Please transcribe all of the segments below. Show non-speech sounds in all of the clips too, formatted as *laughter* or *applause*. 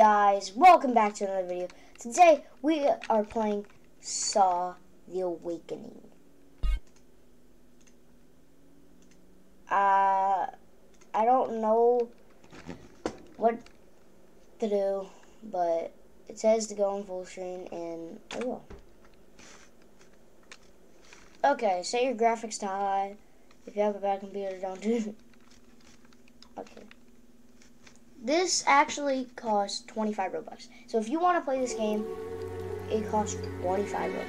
guys? Welcome back to another video. Today we are playing Saw the Awakening. Uh, I don't know what to do, but it says to go on full screen and I will. Okay, set your graphics to high. If you have a bad computer, don't do it. *laughs* Okay. This actually costs 25 Robux. So if you want to play this game, it costs 25 Robux.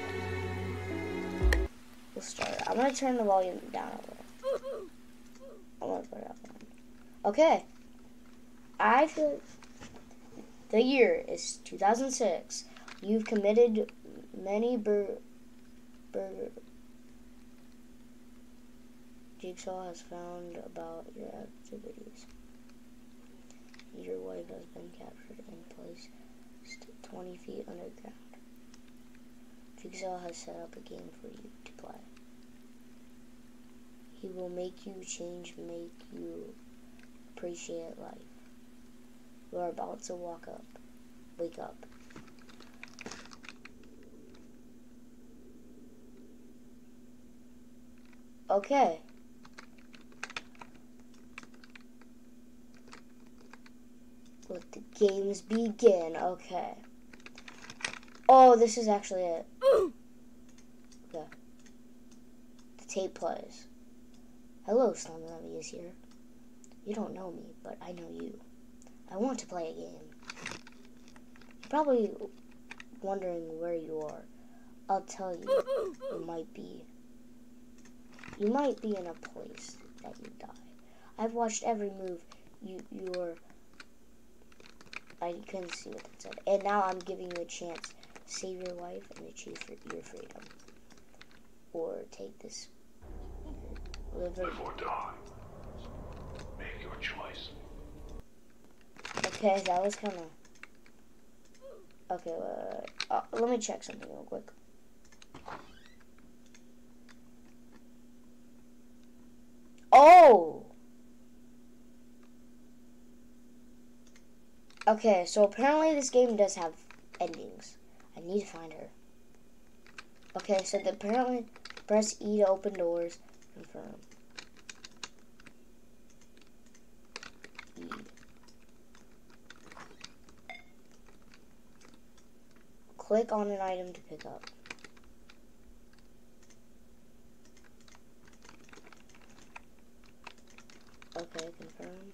We'll start. I'm going to turn the volume down a little. I'm going to put it up. Okay. I feel the year is 2006. You've committed many bur bur Jigsaw has found about your activities. Your wife has been captured and placed 20 feet underground. Jigsaw has set up a game for you to play. He will make you change, make you appreciate life. You are about to walk up. Wake up. Okay. Let the games begin. Okay. Oh, this is actually it. *gasps* Okay. The tape plays. Hello, Slum Levy is here. You don't know me, but I know you. I want to play a game. You're probably wondering where you are. I'll tell you. You *laughs* might be. You might be in a place that you die. I've watched every move you you I couldn't see what that said. And now I'm giving you a chance. To save your life and achieve your freedom. Or take this. Live or die. Make your choice. Okay, that was kind of... Okay, uh, uh, let me check something real quick. Oh! Okay, so apparently this game does have endings. I need to find her. Okay, so the, apparently press E to open doors. Confirm. E. Click on an item to pick up. Okay, confirm.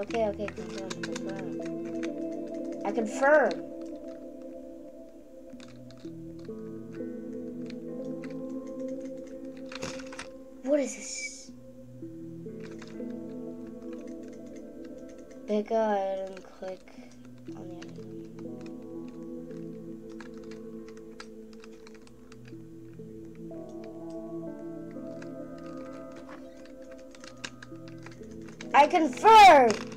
Okay, okay, confirm, confirm. I confirm. What is this? Pick a item, click on the item. I confirm!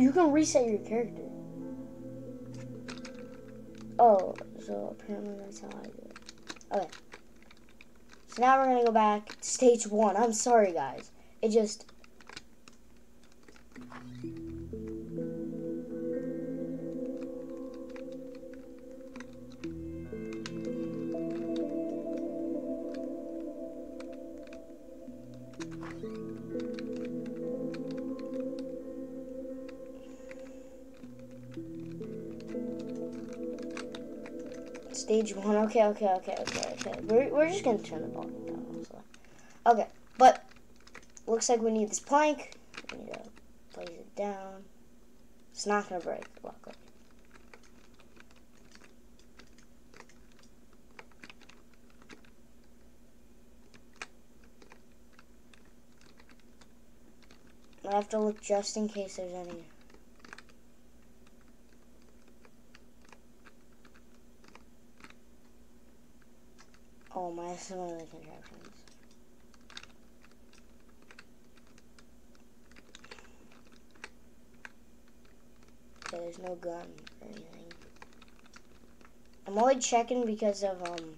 You can reset your character. Oh, so apparently that's how I do it. Okay. So now we're gonna go back to stage one. I'm sorry, guys. It just... Stage one. Okay, okay, okay, okay, okay. We're, we're just gonna turn the volume down. So. Okay, but looks like we need this plank. We need to place it down. It's not gonna break, luckily. I have to look just in case there's any Oh, my similar contraptions. Okay, there's no gun or anything. I'm only checking because of um,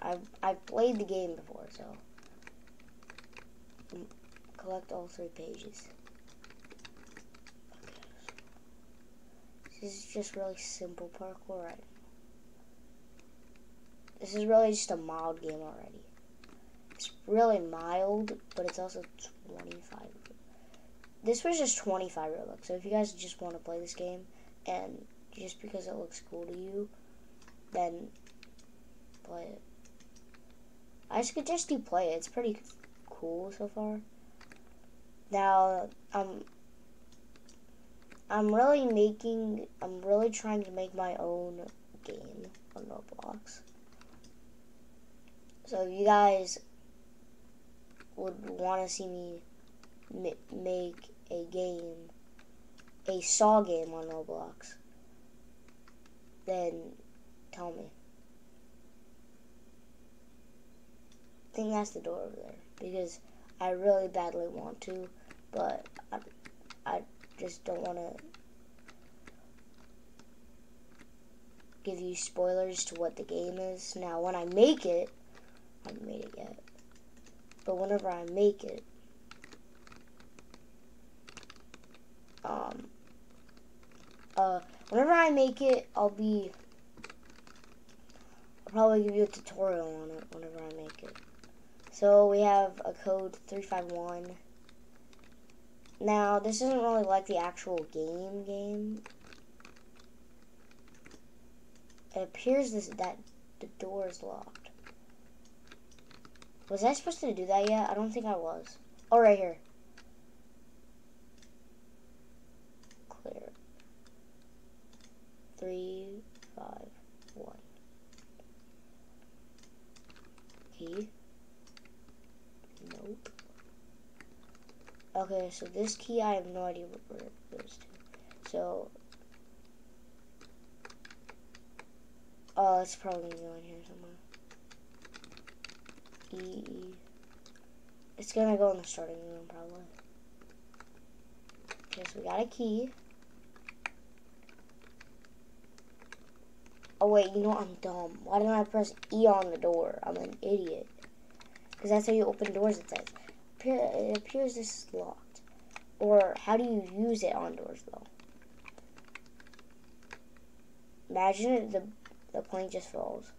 I've I've played the game before, so um, collect all three pages. Okay. This is just really simple parkour right This is really just a mild game already. It's really mild, but it's also 25. This was just 25 Robux. So if you guys just want to play this game, and just because it looks cool to you, then play it. I suggest you play it. It's pretty cool so far. Now, um, I'm really making, I'm really trying to make my own game on Roblox. So if you guys would want to see me make a game, a Saw game on Roblox, then tell me. I think that's the door over there because I really badly want to, but I, I just don't want to give you spoilers to what the game is. Now, when I make it, haven't made it yet, but whenever I make it, um, uh, whenever I make it, I'll be, I'll probably give you a tutorial on it whenever I make it. So we have a code 351. Now, this isn't really like the actual game game. It appears this, that the door is locked. Was I supposed to do that yet? I don't think I was. Oh, right here. Clear. Three, five, one. Key. Nope. Okay, so this key, I have no idea where it goes to. So, oh, it's probably going here somewhere. E. It's to go in the starting room, probably. Okay, so we got a key. Oh, wait, you know what? I'm dumb. Why didn't I press E on the door? I'm an idiot. Because that's how you open doors, it says. It appears this is locked. Or how do you use it on doors, though? Imagine the, the plane just falls.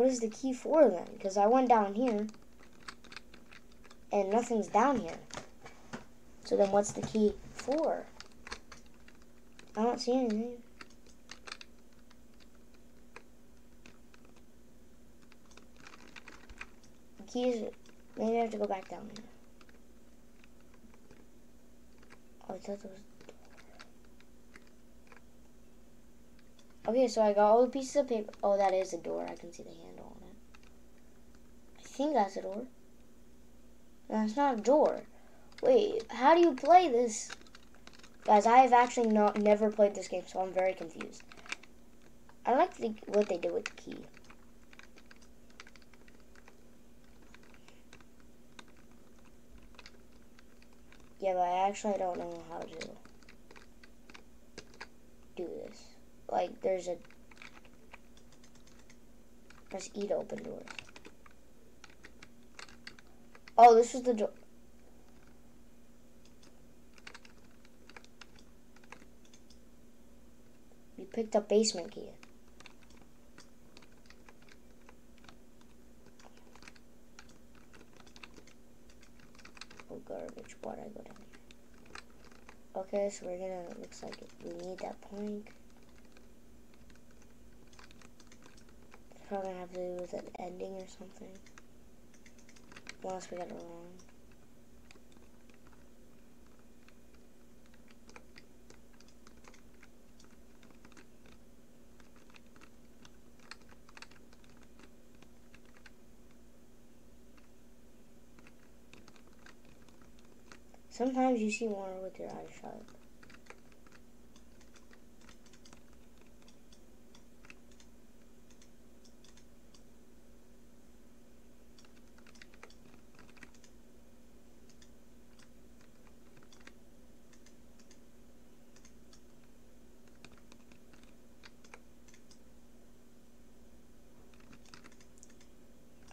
What is the key for then? Because I went down here and nothing's down here. So then what's the key for? I don't see anything. The keys, maybe I have to go back down here. Oh, I thought there was Okay, so I got all the pieces of paper. Oh, that is a door. I can see the handle on it. I think that's a door. That's not a door. Wait, how do you play this? Guys, I have actually not never played this game, so I'm very confused. I like the, what they did with the key. Yeah, but I actually don't know how to do this. Like, there's a... Press E to open doors. Oh, this is the door. We picked up basement key. Oh garbage, why'd I go down here? Okay, so we're gonna, looks like we need that plank. Probably have to do with an ending or something. Unless we got it wrong. Sometimes you see more with your eyes shut.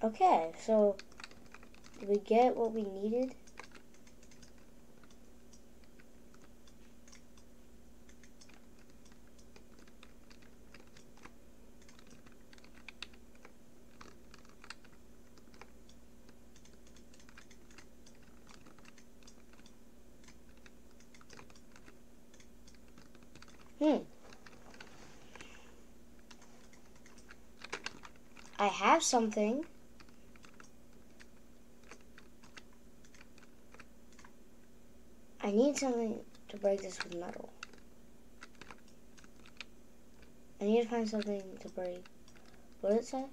Okay, so did we get what we needed? Hmm. I have something. I need something to break this with metal. I need to find something to break. What did it say?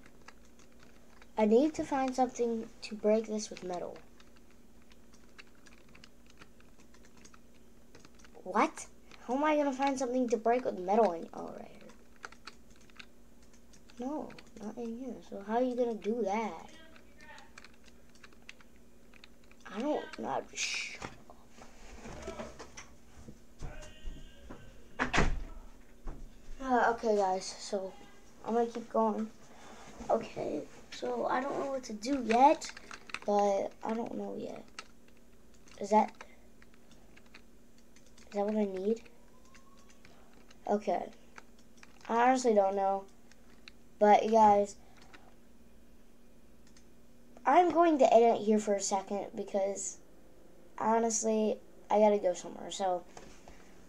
I need to find something to break this with metal. What? How am I gonna find something to break with metal in? Right here. No, not in here. So how are you gonna do that? I don't not. Shh. Uh, okay, guys. So I'm gonna keep going. Okay. So I don't know what to do yet, but I don't know yet. Is that is that what I need? Okay. I honestly don't know. But you guys, I'm going to edit here for a second because honestly, I gotta go somewhere. So,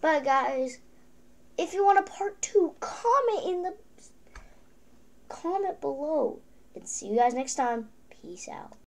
but guys, if you want a part two, comment in the comment below. And see you guys next time. Peace out.